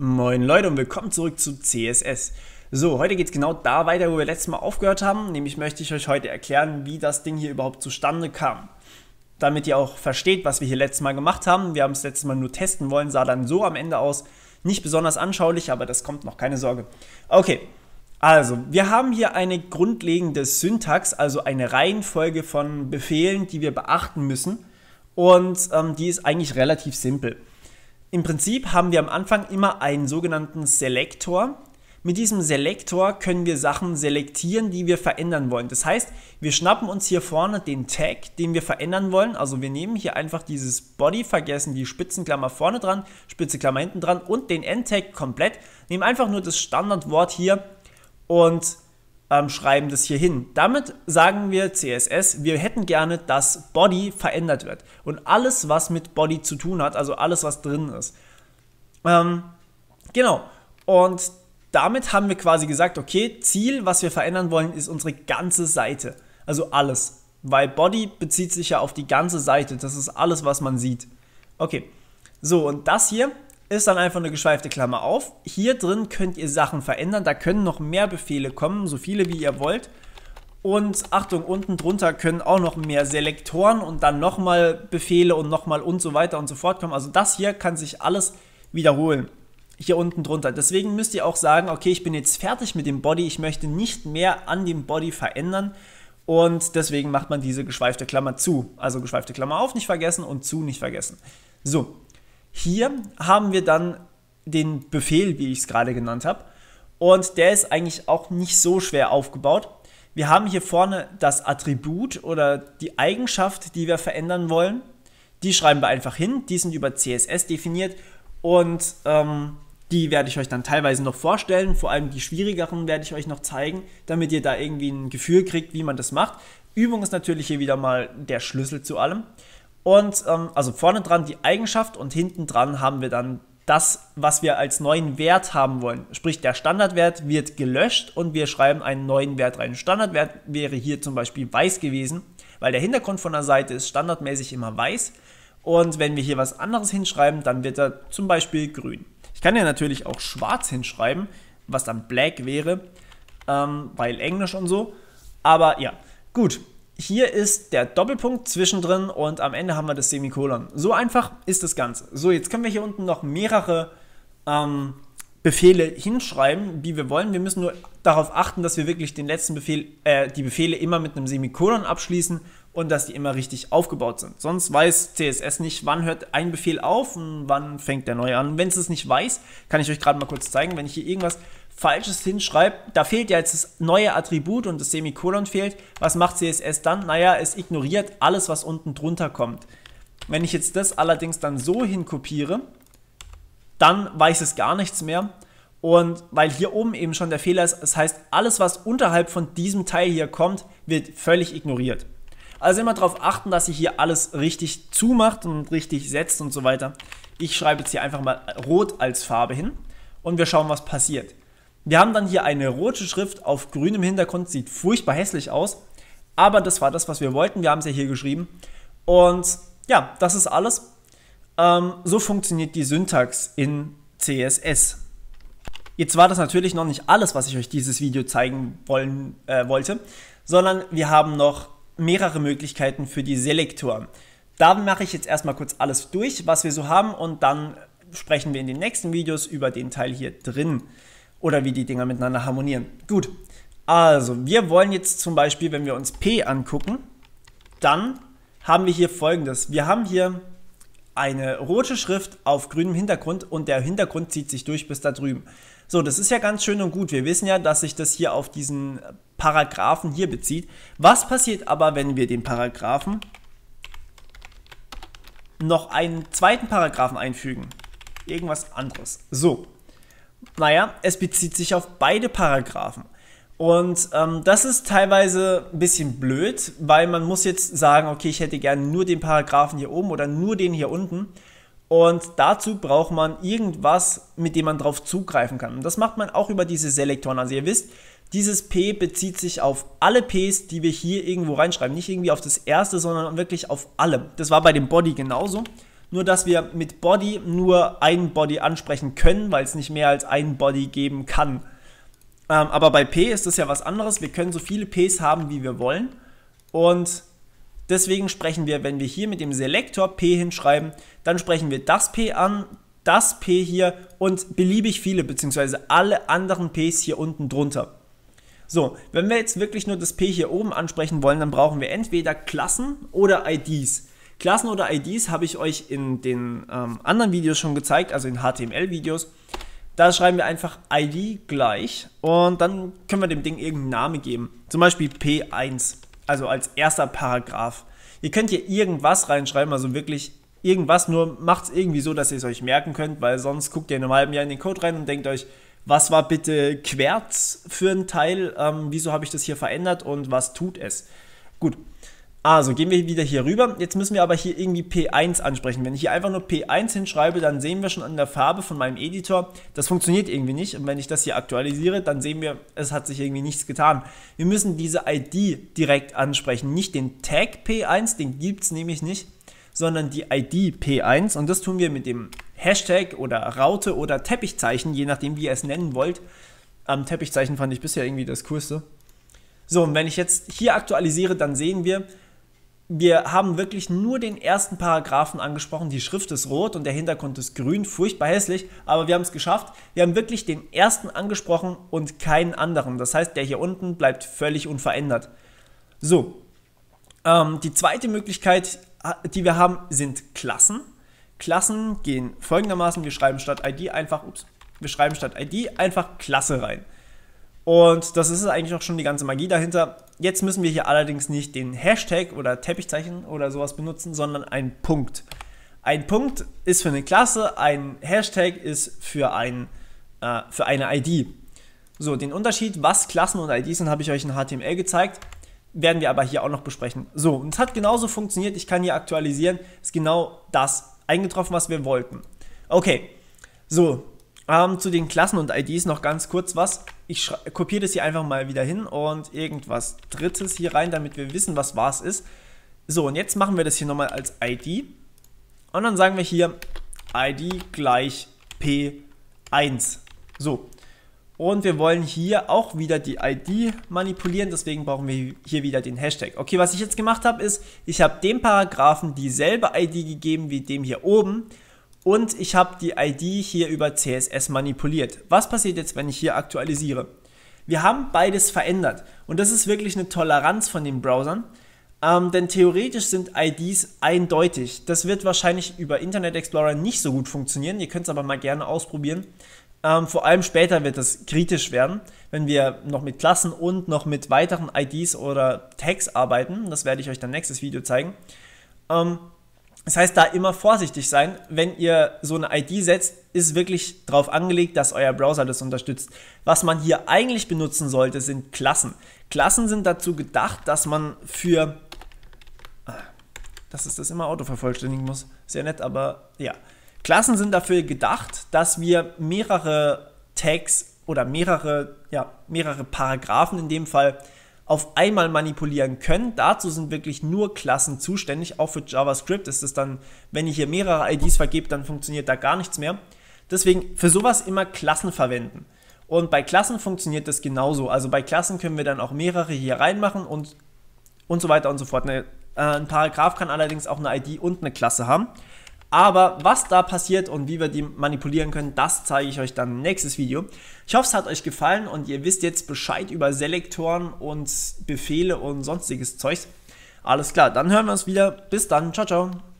Moin Leute und willkommen zurück zu CSS. So, heute geht es genau da weiter, wo wir letztes Mal aufgehört haben. Nämlich möchte ich euch heute erklären, wie das Ding hier überhaupt zustande kam. Damit ihr auch versteht, was wir hier letztes Mal gemacht haben. Wir haben es letztes Mal nur testen wollen, sah dann so am Ende aus. Nicht besonders anschaulich, aber das kommt noch, keine Sorge. Okay, also wir haben hier eine grundlegende Syntax, also eine Reihenfolge von Befehlen, die wir beachten müssen. Und ähm, die ist eigentlich relativ simpel. Im Prinzip haben wir am Anfang immer einen sogenannten Selektor. Mit diesem Selektor können wir Sachen selektieren, die wir verändern wollen. Das heißt, wir schnappen uns hier vorne den Tag, den wir verändern wollen. Also wir nehmen hier einfach dieses Body, vergessen die Spitzenklammer vorne dran, Spitzenklammer hinten dran und den End-Tag komplett. Nehmen einfach nur das Standardwort hier und ähm, schreiben das hier hin. Damit sagen wir CSS, wir hätten gerne, dass Body verändert wird. Und alles, was mit Body zu tun hat, also alles, was drin ist. Ähm, genau. Und damit haben wir quasi gesagt, okay, Ziel, was wir verändern wollen, ist unsere ganze Seite. Also alles. Weil Body bezieht sich ja auf die ganze Seite. Das ist alles, was man sieht. Okay. So, und das hier ist dann einfach eine geschweifte Klammer auf. Hier drin könnt ihr Sachen verändern. Da können noch mehr Befehle kommen, so viele wie ihr wollt. Und Achtung, unten drunter können auch noch mehr Selektoren und dann nochmal Befehle und nochmal und so weiter und so fort kommen. Also das hier kann sich alles wiederholen. Hier unten drunter. Deswegen müsst ihr auch sagen, okay, ich bin jetzt fertig mit dem Body. Ich möchte nicht mehr an dem Body verändern. Und deswegen macht man diese geschweifte Klammer zu. Also geschweifte Klammer auf nicht vergessen und zu nicht vergessen. So, hier haben wir dann den Befehl, wie ich es gerade genannt habe. Und der ist eigentlich auch nicht so schwer aufgebaut. Wir haben hier vorne das Attribut oder die Eigenschaft, die wir verändern wollen. Die schreiben wir einfach hin. Die sind über CSS definiert und ähm, die werde ich euch dann teilweise noch vorstellen. Vor allem die schwierigeren werde ich euch noch zeigen, damit ihr da irgendwie ein Gefühl kriegt, wie man das macht. Übung ist natürlich hier wieder mal der Schlüssel zu allem. Und ähm, also vorne dran die Eigenschaft und hinten dran haben wir dann das, was wir als neuen Wert haben wollen. Sprich, der Standardwert wird gelöscht und wir schreiben einen neuen Wert rein. Standardwert wäre hier zum Beispiel weiß gewesen, weil der Hintergrund von der Seite ist standardmäßig immer weiß. Und wenn wir hier was anderes hinschreiben, dann wird er zum Beispiel grün. Ich kann ja natürlich auch schwarz hinschreiben, was dann black wäre, ähm, weil Englisch und so. Aber ja, gut hier ist der Doppelpunkt zwischendrin und am Ende haben wir das Semikolon. So einfach ist das Ganze. So, jetzt können wir hier unten noch mehrere ähm, Befehle hinschreiben, wie wir wollen. Wir müssen nur darauf achten, dass wir wirklich den letzten Befehl, äh, die Befehle immer mit einem Semikolon abschließen und dass die immer richtig aufgebaut sind. Sonst weiß CSS nicht, wann hört ein Befehl auf und wann fängt der neue an. Wenn es es nicht weiß, kann ich euch gerade mal kurz zeigen, wenn ich hier irgendwas Falsches hinschreibt, da fehlt ja jetzt das neue Attribut und das Semikolon fehlt. Was macht CSS dann? Naja, es ignoriert alles, was unten drunter kommt. Wenn ich jetzt das allerdings dann so hinkopiere, dann weiß es gar nichts mehr. Und weil hier oben eben schon der Fehler ist, das heißt, alles, was unterhalb von diesem Teil hier kommt, wird völlig ignoriert. Also immer darauf achten, dass ihr hier alles richtig zumacht und richtig setzt und so weiter. Ich schreibe jetzt hier einfach mal rot als Farbe hin und wir schauen, was passiert. Wir haben dann hier eine rote Schrift auf grünem Hintergrund, sieht furchtbar hässlich aus, aber das war das, was wir wollten. Wir haben es ja hier geschrieben. Und ja, das ist alles. Ähm, so funktioniert die Syntax in CSS. Jetzt war das natürlich noch nicht alles, was ich euch dieses Video zeigen wollen, äh, wollte, sondern wir haben noch mehrere Möglichkeiten für die Selektoren. Da mache ich jetzt erstmal kurz alles durch, was wir so haben und dann sprechen wir in den nächsten Videos über den Teil hier drin oder wie die Dinger miteinander harmonieren. Gut, also wir wollen jetzt zum Beispiel, wenn wir uns P angucken, dann haben wir hier folgendes. Wir haben hier eine rote Schrift auf grünem Hintergrund und der Hintergrund zieht sich durch bis da drüben. So, das ist ja ganz schön und gut. Wir wissen ja, dass sich das hier auf diesen Paragraphen hier bezieht. Was passiert aber, wenn wir den Paragraphen noch einen zweiten Paragraphen einfügen? Irgendwas anderes. So, naja, es bezieht sich auf beide Paragraphen. Und ähm, das ist teilweise ein bisschen blöd, weil man muss jetzt sagen, okay, ich hätte gerne nur den Paragraphen hier oben oder nur den hier unten. Und dazu braucht man irgendwas, mit dem man drauf zugreifen kann. Und das macht man auch über diese Selektoren. Also ihr wisst, dieses P bezieht sich auf alle Ps, die wir hier irgendwo reinschreiben. Nicht irgendwie auf das erste, sondern wirklich auf alle. Das war bei dem Body genauso. Nur dass wir mit Body nur ein Body ansprechen können, weil es nicht mehr als ein Body geben kann. Ähm, aber bei P ist das ja was anderes. Wir können so viele Ps haben, wie wir wollen. Und deswegen sprechen wir, wenn wir hier mit dem Selektor P hinschreiben, dann sprechen wir das P an, das P hier und beliebig viele, beziehungsweise alle anderen Ps hier unten drunter. So, wenn wir jetzt wirklich nur das P hier oben ansprechen wollen, dann brauchen wir entweder Klassen oder IDs. Klassen oder IDs habe ich euch in den ähm, anderen Videos schon gezeigt, also in HTML-Videos. Da schreiben wir einfach ID gleich und dann können wir dem Ding irgendeinen Namen geben. Zum Beispiel P1, also als erster Paragraph. Ihr könnt hier irgendwas reinschreiben, also wirklich irgendwas, nur macht es irgendwie so, dass ihr es euch merken könnt, weil sonst guckt ihr in einem halben Jahr in den Code rein und denkt euch, was war bitte Querz für ein Teil, ähm, wieso habe ich das hier verändert und was tut es. Gut, also gehen wir wieder hier rüber. Jetzt müssen wir aber hier irgendwie P1 ansprechen. Wenn ich hier einfach nur P1 hinschreibe, dann sehen wir schon an der Farbe von meinem Editor, das funktioniert irgendwie nicht. Und wenn ich das hier aktualisiere, dann sehen wir, es hat sich irgendwie nichts getan. Wir müssen diese ID direkt ansprechen, nicht den Tag P1, den gibt es nämlich nicht, sondern die ID P1. Und das tun wir mit dem Hashtag oder Raute oder Teppichzeichen, je nachdem, wie ihr es nennen wollt. Am Teppichzeichen fand ich bisher irgendwie das coolste. So, und wenn ich jetzt hier aktualisiere, dann sehen wir, wir haben wirklich nur den ersten Paragraphen angesprochen. Die Schrift ist rot und der Hintergrund ist grün, furchtbar hässlich, aber wir haben es geschafft. Wir haben wirklich den ersten angesprochen und keinen anderen. Das heißt, der hier unten bleibt völlig unverändert. So, ähm, die zweite Möglichkeit, die wir haben, sind Klassen. Klassen gehen folgendermaßen, wir schreiben statt ID einfach, ups, wir schreiben statt ID einfach Klasse rein. Und das ist eigentlich auch schon die ganze Magie dahinter. Jetzt müssen wir hier allerdings nicht den Hashtag oder Teppichzeichen oder sowas benutzen, sondern einen Punkt. Ein Punkt ist für eine Klasse, ein Hashtag ist für, ein, äh, für eine ID. So, den Unterschied, was Klassen und IDs sind, habe ich euch in HTML gezeigt. Werden wir aber hier auch noch besprechen. So, und es hat genauso funktioniert. Ich kann hier aktualisieren. Ist genau das eingetroffen, was wir wollten. Okay, so, ähm, zu den Klassen und IDs noch ganz kurz was. Ich kopiere das hier einfach mal wieder hin und irgendwas Drittes hier rein, damit wir wissen, was was ist. So, und jetzt machen wir das hier nochmal als ID. Und dann sagen wir hier ID gleich P1. So. Und wir wollen hier auch wieder die ID manipulieren, deswegen brauchen wir hier wieder den Hashtag. Okay, was ich jetzt gemacht habe, ist, ich habe dem Paragraphen dieselbe ID gegeben wie dem hier oben und ich habe die ID hier über CSS manipuliert. Was passiert jetzt, wenn ich hier aktualisiere? Wir haben beides verändert und das ist wirklich eine Toleranz von den Browsern, ähm, denn theoretisch sind IDs eindeutig. Das wird wahrscheinlich über Internet Explorer nicht so gut funktionieren, ihr könnt es aber mal gerne ausprobieren. Ähm, vor allem später wird es kritisch werden, wenn wir noch mit Klassen und noch mit weiteren IDs oder Tags arbeiten. Das werde ich euch dann nächstes Video zeigen. Ähm, das heißt, da immer vorsichtig sein. Wenn ihr so eine ID setzt, ist wirklich darauf angelegt, dass euer Browser das unterstützt. Was man hier eigentlich benutzen sollte, sind Klassen. Klassen sind dazu gedacht, dass man für... Ah, dass es das immer Auto vervollständigen muss. Sehr nett, aber ja. Klassen sind dafür gedacht, dass wir mehrere Tags oder mehrere, ja, mehrere Paragraphen in dem Fall auf einmal manipulieren können. Dazu sind wirklich nur Klassen zuständig. Auch für JavaScript ist es dann, wenn ich hier mehrere IDs vergebe, dann funktioniert da gar nichts mehr. Deswegen für sowas immer Klassen verwenden. Und bei Klassen funktioniert das genauso. Also bei Klassen können wir dann auch mehrere hier reinmachen und, und so weiter und so fort. Äh, ein Paragraph kann allerdings auch eine ID und eine Klasse haben. Aber was da passiert und wie wir die manipulieren können, das zeige ich euch dann im nächsten Video. Ich hoffe, es hat euch gefallen und ihr wisst jetzt Bescheid über Selektoren und Befehle und sonstiges Zeugs. Alles klar, dann hören wir uns wieder. Bis dann. Ciao, ciao.